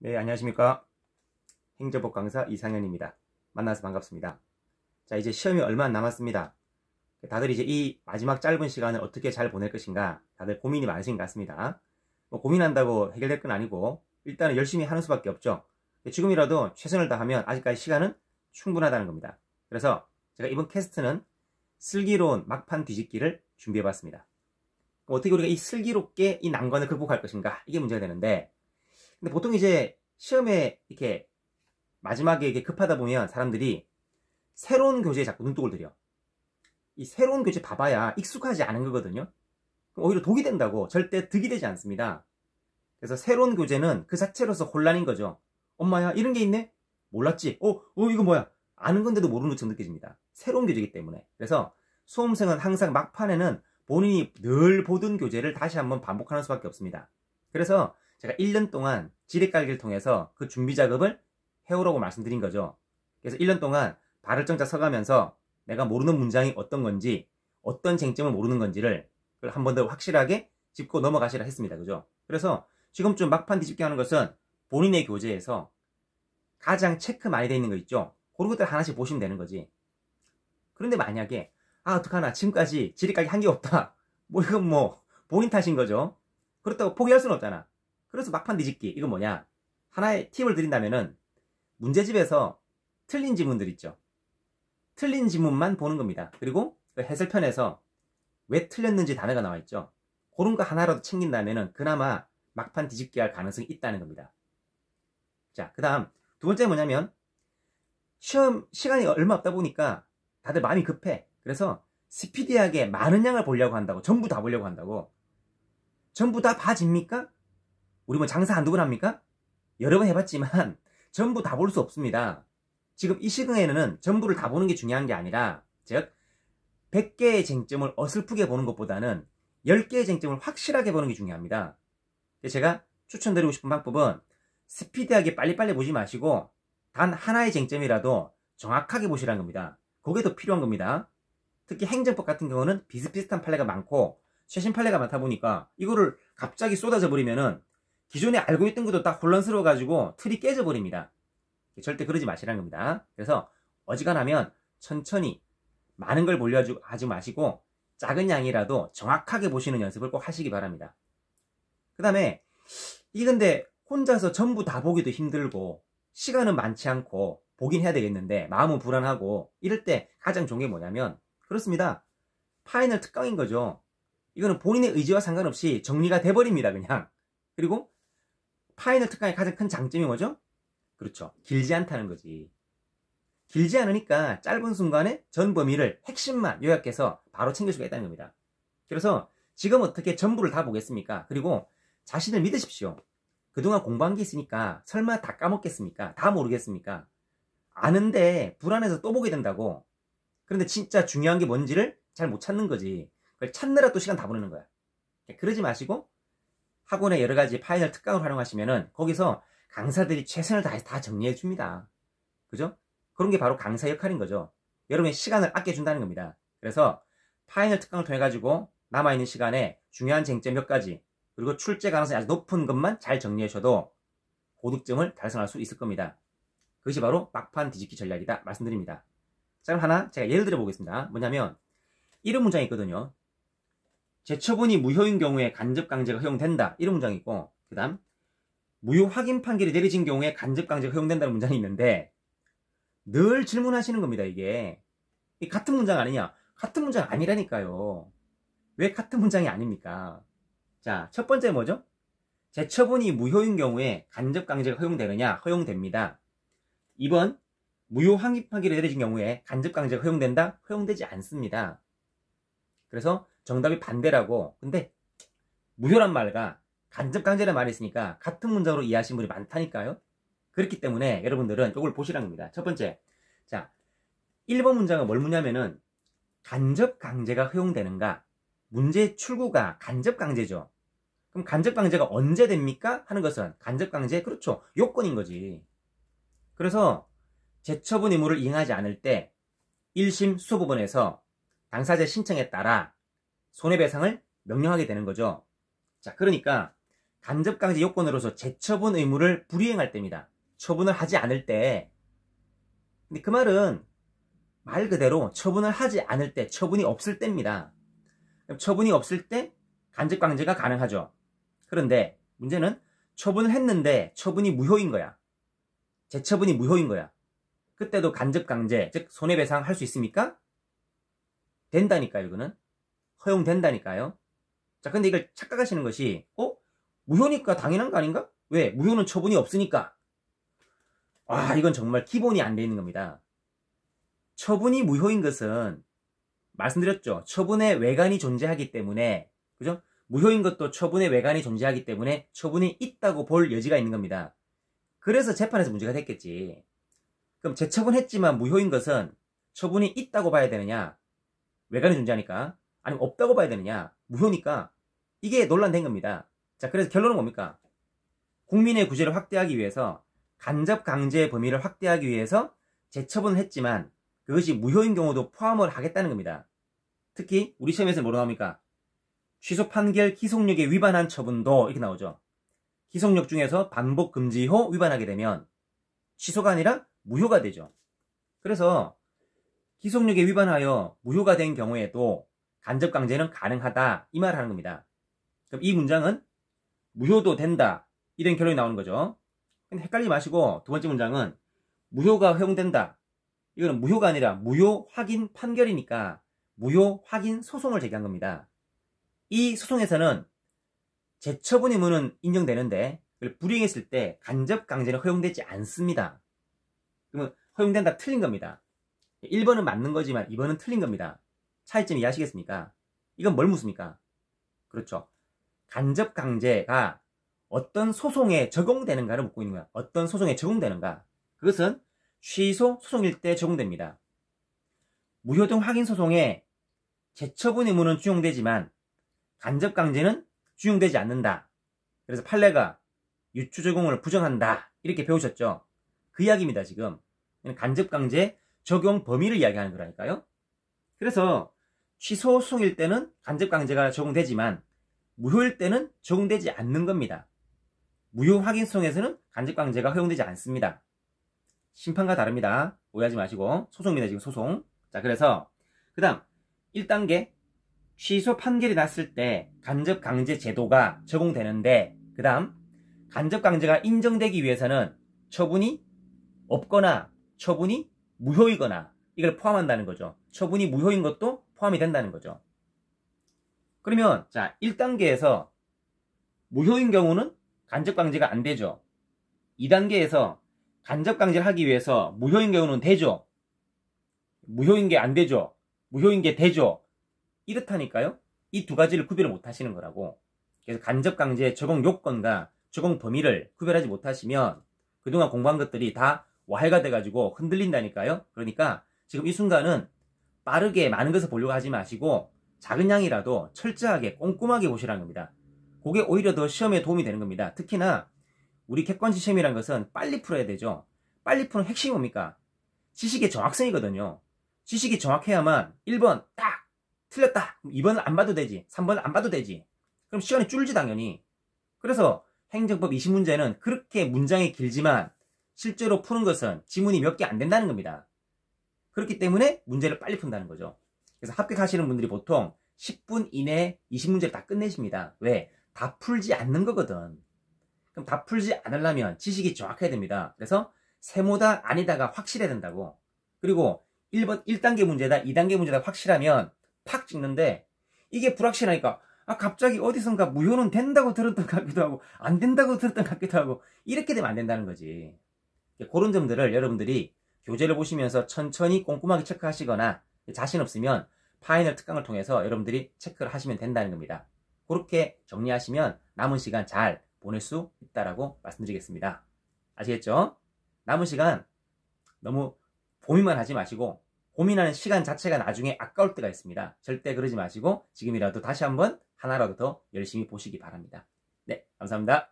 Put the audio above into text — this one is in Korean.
네, 안녕하십니까. 행정법 강사 이상현입니다. 만나서 반갑습니다. 자, 이제 시험이 얼마 안 남았습니다. 다들 이제 이 마지막 짧은 시간을 어떻게 잘 보낼 것인가 다들 고민이 많으신 것 같습니다. 뭐 고민한다고 해결될 건 아니고 일단은 열심히 하는 수밖에 없죠. 지금이라도 최선을 다하면 아직까지 시간은 충분하다는 겁니다. 그래서 제가 이번 캐스트는 슬기로운 막판 뒤집기를 준비해봤습니다. 어떻게 우리가 이 슬기롭게 이 난관을 극복할 것인가 이게 문제가 되는데 근데 보통 이제 시험에 이렇게 마지막에 이게 급하다 보면 사람들이 새로운 교재에 자꾸 눈독을 들여. 이 새로운 교재 봐봐야 익숙하지 않은 거거든요. 오히려 독이 된다고 절대 득이 되지 않습니다. 그래서 새로운 교재는 그 자체로서 혼란인 거죠. 엄마야 이런 게 있네? 몰랐지? 어, 어 이거 뭐야? 아는 건데도 모르는 것처럼 느껴집니다. 새로운 교재이기 때문에. 그래서 수험생은 항상 막판에는 본인이 늘 보던 교재를 다시 한번 반복하는 수밖에 없습니다. 그래서 제가 1년 동안 지뢰깔기를 통해서 그 준비 작업을 해오라고 말씀드린 거죠. 그래서 1년 동안 발을 정자 서가면서 내가 모르는 문장이 어떤 건지 어떤 쟁점을 모르는 건지를 한 번 더 확실하게 짚고 넘어가시라 했습니다. 그죠? 그래서 지금쯤 막판 뒤집기 하는 것은 본인의 교재에서 가장 체크 많이 돼 있는 거 있죠? 그런 것들 하나씩 보시면 되는 거지. 그런데 만약에 아 어떡하나 지금까지 지리까지 한 게 없다. 뭐 이건 뭐 본인 탓인 거죠. 그렇다고 포기할 수는 없잖아. 그래서 막판 뒤집기 이건 뭐냐? 하나의 팁을 드린다면은 문제집에서 틀린 지문들 있죠. 틀린 지문만 보는 겁니다. 그리고 그 해설편에서 왜 틀렸는지 단어가 나와 있죠. 그런 거 하나라도 챙긴다면은 그나마 막판 뒤집기 할 가능성이 있다는 겁니다. 자, 그 다음 두 번째 뭐냐면 시험 시간이 얼마 없다 보니까 다들 마음이 급해. 그래서 스피디하게 많은 양을 보려고 한다고 전부 다 보려고 한다고 전부 다 봐집니까? 우리 뭐 장사 한두 번 합니까? 여러 번 해봤지만 전부 다 볼 수 없습니다. 지금 이 시간에는 전부를 다 보는 게 중요한 게 아니라 즉 100개의 쟁점을 어설프게 보는 것보다는 10개의 쟁점을 확실하게 보는 게 중요합니다. 제가 추천드리고 싶은 방법은 스피드하게 빨리빨리 보지 마시고 단 하나의 쟁점이라도 정확하게 보시라는 겁니다. 그게 더 필요한 겁니다. 특히 행정법 같은 경우는 비슷비슷한 판례가 많고 최신 판례가 많다 보니까 이거를 갑자기 쏟아져 버리면은 기존에 알고 있던 것도 다 혼란스러워 가지고 틀이 깨져 버립니다. 절대 그러지 마시라는 겁니다. 그래서 어지간하면 천천히 많은 걸 보려고 하지 마시고 작은 양이라도 정확하게 보시는 연습을 꼭 하시기 바랍니다. 그 다음에 이 근데 혼자서 전부 다 보기도 힘들고 시간은 많지 않고 보긴 해야 되겠는데 마음은 불안하고 이럴 때 가장 좋은 게 뭐냐면 그렇습니다. final 특강인 거죠. 이거는 본인의 의지와 상관없이 정리가 돼버립니다. 그냥. 그리고 final 특강의 가장 큰 장점이 뭐죠? 그렇죠. 길지 않다는 거지. 길지 않으니까 짧은 순간에 전 범위를 핵심만 요약해서 바로 챙길 수가 있다는 겁니다. 그래서 지금 어떻게 전부를 다 보겠습니까? 그리고 자신을 믿으십시오. 그동안 공부한 게 있으니까 설마 다 까먹겠습니까? 다 모르겠습니까? 아는데 불안해서 또 보게 된다고. 그런데 진짜 중요한 게 뭔지를 잘 못 찾는 거지. 그걸 찾느라 또 시간 다 보내는 거야. 그러지 마시고 학원의 여러 가지 final 특강을 활용하시면은 거기서 강사들이 최선을 다해서 다 정리해 줍니다. 그죠? 그런 게 바로 강사 역할인 거죠. 여러분의 시간을 아껴준다는 겁니다. 그래서 파이널 특강을 통해 가지고 남아있는 시간에 중요한 쟁점 몇 가지 그리고 출제 가능성이 아주 높은 것만 잘 정리하셔도 고득점을 달성할 수 있을 겁니다. 그것이 바로 막판 뒤집기 전략이다 말씀드립니다. 자 그럼 하나 제가 예를 들어 보겠습니다. 뭐냐면 이런 문장이 있거든요. 재처분이 무효인 경우에 간접 강제가 허용된다. 이런 문장이 있고 그 다음 무효 확인 판결이 내려진 경우에 간접 강제가 허용된다는 문장이 있는데 늘 질문하시는 겁니다 이게. 같은 문장 아니냐? 같은 문장 아니라니까요. 왜 같은 문장이 아닙니까? 자 첫 번째 뭐죠? 재처분이 무효인 경우에 간접 강제가 허용되느냐? 허용됩니다. 2번 무효 확인 판결이 내려진 경우에 간접 강제가 허용된다? 허용되지 않습니다. 그래서 정답이 반대라고 근데 무효란 말과 간접강제란 말이 있으니까 같은 문장으로 이해하시는 분이 많다니까요. 그렇기 때문에 여러분들은 이걸 보시라는 겁니다. 첫 번째. 자, 1번 문장은 뭘 묻냐면은 간접강제가 허용되는가? 문제 출구가 간접강제죠. 그럼 간접강제가 언제 됩니까? 하는 것은 간접강제, 그렇죠. 요건인 거지. 그래서 재처분 의무를 이행하지 않을 때 1심 수소부분에서 당사자 신청에 따라 손해배상을 명령하게 되는 거죠. 자, 그러니까 간접강제 요건으로서 재처분 의무를 불이행할 때입니다. 처분을 하지 않을 때. 근데 그 말은 말 그대로 처분을 하지 않을 때, 처분이 없을 때입니다. 처분이 없을 때 간접강제가 가능하죠. 그런데 문제는 처분을 했는데 처분이 무효인 거야. 재처분이 무효인 거야. 그때도 간접강제, 즉 손해배상 할 수 있습니까? 된다니까요, 이거는. 허용된다니까요. 자, 근데 이걸 착각하시는 것이, 어? 무효니까 당연한 거 아닌가? 왜? 무효는 처분이 없으니까. 아, 이건 정말 기본이 안 돼 있는 겁니다. 처분이 무효인 것은, 말씀드렸죠. 처분의 외관이 존재하기 때문에, 그죠? 무효인 것도 처분의 외관이 존재하기 때문에 처분이 있다고 볼 여지가 있는 겁니다. 그래서 재판에서 문제가 됐겠지. 그럼 재처분했지만 무효인 것은 처분이 있다고 봐야 되느냐? 외관이 존재하니까. 아니면 없다고 봐야 되느냐? 무효니까. 이게 논란된 겁니다. 자, 그래서 결론은 뭡니까? 국민의 구제를 확대하기 위해서 간접 강제 범위를 확대하기 위해서 재처분을 했지만 그것이 무효인 경우도 포함을 하겠다는 겁니다. 특히 우리 시험에서 뭐로 나옵니까? 취소 판결 기속력에 위반한 처분도 이렇게 나오죠. 기속력 중에서 반복 금지호 위반하게 되면 취소가 아니라 무효가 되죠. 그래서 기속력에 위반하여 무효가 된 경우에도 간접 강제는 가능하다 이 말을 하는 겁니다. 그럼 이 문장은 무효도 된다 이런 결론이 나오는 거죠. 근데 헷갈리지 마시고 두 번째 문장은 무효가 허용된다. 이거는 무효가 아니라 무효 확인 판결이니까 무효 확인 소송을 제기한 겁니다. 이 소송에서는 재처분 의무는 인정되는데 불이행했을 때 간접 강제는 허용되지 않습니다. 그러면 허용된다 틀린 겁니다. 1번은 맞는 거지만 2번은 틀린 겁니다. 차이점 이해하시겠습니까? 이건 뭘 묻습니까? 그렇죠. 간접 강제가 어떤 소송에 적용되는가를 묻고 있는 거야. 어떤 소송에 적용되는가? 그것은 취소 소송일 때 적용됩니다. 무효등 확인 소송에 재처분 의무는 준용되지만 간접 강제는 준용되지 않는다. 그래서 판례가 유추 적용을 부정한다. 이렇게 배우셨죠? 그 이야기입니다, 지금. 간접 강제 적용 범위를 이야기하는 거라니까요. 그래서 취소 소송일 때는 간접 강제가 적용되지만 무효일 때는 적용되지 않는 겁니다. 무효 확인 소송에서는 간접 강제가 허용되지 않습니다. 심판과 다릅니다. 오해하지 마시고 소송입니다. 지금 소송. 자, 그래서 그 다음 1단계 취소 판결이 났을 때 간접 강제 제도가 적용되는데 그 다음 간접 강제가 인정되기 위해서는 처분이 없거나 처분이 무효이거나 이걸 포함한다는 거죠. 처분이 무효인 것도 포함이 된다는 거죠. 그러면 자 1단계에서 무효인 경우는 간접 강제가 안 되죠. 2단계에서 간접 강제를 하기 위해서 무효인 경우는 되죠. 무효인 게 안 되죠. 무효인 게 되죠. 이렇다니까요. 이 두 가지를 구별을 못 하시는 거라고. 그래서 간접 강제 적용 요건과 적용 범위를 구별하지 못하시면 그동안 공부한 것들이 다 와해가 돼가지고 흔들린다니까요. 그러니까 지금 이 순간은 빠르게 많은 것을 보려고 하지 마시고 작은 양이라도 철저하게 꼼꼼하게 보시라는 겁니다. 그게 오히려 더 시험에 도움이 되는 겁니다. 특히나 우리 객관식 시험이라는 것은 빨리 풀어야 되죠. 빨리 푸는 핵심이 뭡니까? 지식의 정확성이거든요. 지식이 정확해야만 1번 딱 틀렸다. 2번을 안 봐도 되지. 3번을 안 봐도 되지. 그럼 시간이 줄지 당연히. 그래서 행정법 20문제는 그렇게 문장이 길지만 실제로 푸는 것은 지문이 몇 개 안 된다는 겁니다. 그렇기 때문에 문제를 빨리 푼다는 거죠. 그래서 합격하시는 분들이 보통 10분 이내에 20문제를 다 끝내십니다. 왜? 다 풀지 않는 거거든. 그럼 다 풀지 않으려면 지식이 정확해야 됩니다. 그래서 세모다 아니다가 확실해야 된다고. 그리고 1번 1단계 문제다, 2단계 문제다 확실하면 팍 찍는데 이게 불확실하니까 아 갑자기 어디선가 무효는 된다고 들었던 것 같기도 하고 안 된다고 들었던 것 같기도 하고 이렇게 되면 안 된다는 거지. 그런 점들을 여러분들이 교재를 보시면서 천천히 꼼꼼하게 체크하시거나 자신 없으면 파이널 특강을 통해서 여러분들이 체크를 하시면 된다는 겁니다. 그렇게 정리하시면 남은 시간 잘 보낼 수 있다라고 말씀드리겠습니다. 아시겠죠? 남은 시간 너무 고민만 하지 마시고 고민하는 시간 자체가 나중에 아까울 때가 있습니다. 절대 그러지 마시고 지금이라도 다시 한번 하나라도 더 열심히 보시기 바랍니다. 네, 감사합니다.